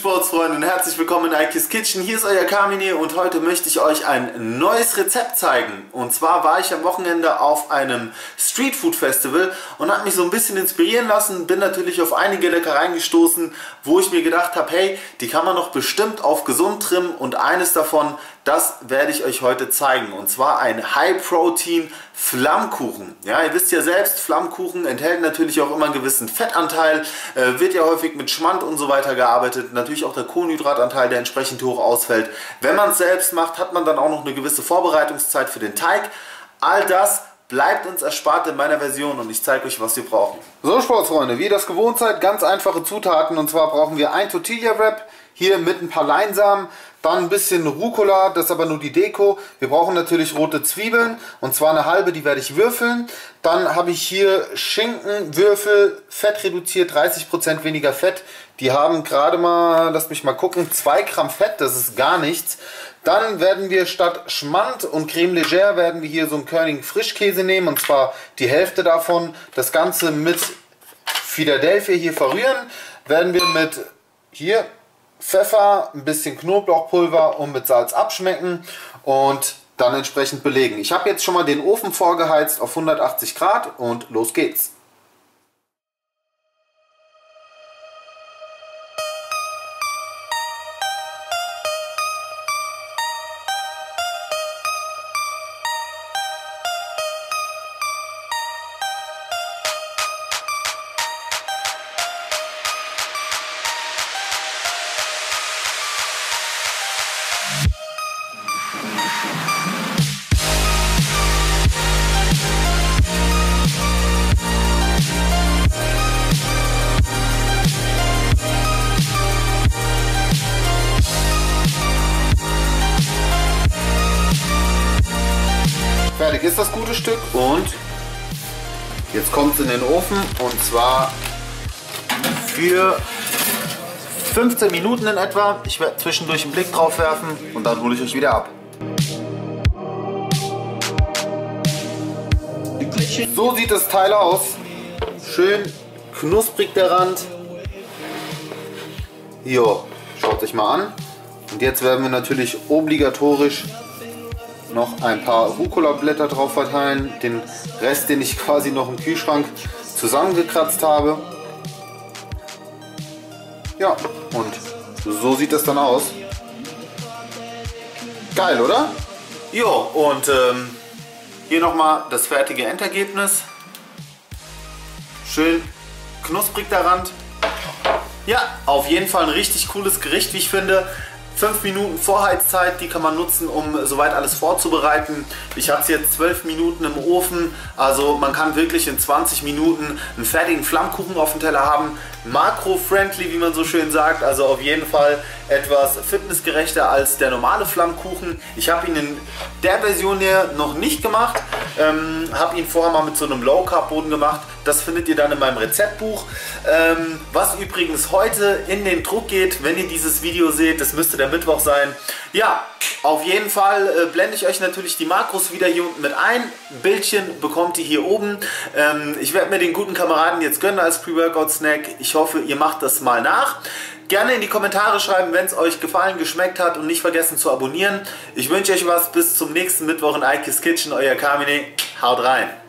Sportsfreunde und herzlich willkommen in Ike's Kitchen. Hier ist euer Carmine und heute möchte ich euch ein neues Rezept zeigen. Und zwar war ich am Wochenende auf einem Streetfood Festival und habe mich so ein bisschen inspirieren lassen. Bin natürlich auf einige Leckereien gestoßen, wo ich mir gedacht habe, hey, die kann man doch bestimmt auf gesund trimmen und eines davon, das werde ich euch heute zeigen. Und zwar ein High Protein Flammkuchen. Ja, ihr wisst ja selbst, Flammkuchen enthält natürlich auch immer einen gewissen Fettanteil, äh, wird ja häufig mit Schmand und so weiter gearbeitet. Natürlich auch der Kohlenhydratanteil, der entsprechend hoch ausfällt. Wenn man es selbst macht, hat man dann auch noch eine gewisse Vorbereitungszeit für den Teig. All das bleibt uns erspart in meiner Version und ich zeige euch, was wir brauchen. So Sportsfreunde, wie ihr das gewohnt seid, ganz einfache Zutaten und zwar brauchen wir ein Tortilla Wrap, hier mit ein paar Leinsamen, dann ein bisschen Rucola, das ist aber nur die Deko. Wir brauchen natürlich rote Zwiebeln und zwar eine halbe, die werde ich würfeln. Dann habe ich hier Schinkenwürfel, Fett reduziert, 30% weniger Fett. Die haben gerade mal, lasst mich mal gucken, 2 Gramm Fett, das ist gar nichts. Dann werden wir statt Schmand und Creme Légère werden wir hier so einen Körnigen Frischkäse nehmen und zwar die Hälfte davon. Das Ganze mit Philadelphia hier verrühren. Werden wir mit hier Pfeffer, ein bisschen Knoblauchpulver und mit Salz abschmecken und dann entsprechend belegen. Ich habe jetzt schon mal den Ofen vorgeheizt auf 180 Grad und los geht's. Fertig ist das gute Stück und jetzt kommt es in den Ofen und zwar für 15 Minuten in etwa. Ich werde zwischendurch einen Blick drauf werfen und dann hole ich euch wieder ab. So sieht das Teil aus. Schön knusprig der Rand. Jo, schaut euch mal an. Und jetzt werden wir natürlich obligatorisch noch ein paar Rucola-Blätter drauf verteilen. Den Rest, den ich quasi noch im Kühlschrank zusammengekratzt habe. Ja, und so sieht das dann aus. Geil, oder? Jo, und ähm, hier nochmal das fertige Endergebnis. Schön knusprig der Rand. Ja, auf jeden Fall ein richtig cooles Gericht, wie ich finde. 5 Minuten Vorheizzeit, die kann man nutzen, um soweit alles vorzubereiten. Ich hatte es jetzt 12 Minuten im Ofen, also man kann wirklich in 20 Minuten einen fertigen Flammkuchen auf dem Teller haben. Makro-friendly, wie man so schön sagt, also auf jeden Fall etwas fitnessgerechter als der normale Flammkuchen. Ich habe ihn in der Version hier noch nicht gemacht, ähm, habe ihn vorher mal mit so einem Low-Carb-Boden gemacht. Das findet ihr dann in meinem Rezeptbuch. Ähm, was übrigens heute in den Druck geht, wenn ihr dieses Video seht, das müsste der Mittwoch sein. Ja, auf jeden Fall äh, blende ich euch natürlich die Makros wieder hier unten mit ein. Bildchen bekommt ihr hier oben. Ähm, ich werde mir den guten Kameraden jetzt gönnen als Pre-Workout-Snack. Ich hoffe, ihr macht das mal nach. Gerne in die Kommentare schreiben, wenn es euch gefallen, geschmeckt hat und nicht vergessen zu abonnieren. Ich wünsche euch was bis zum nächsten Mittwoch in Ike's Kitchen. Euer Carmine. Haut rein.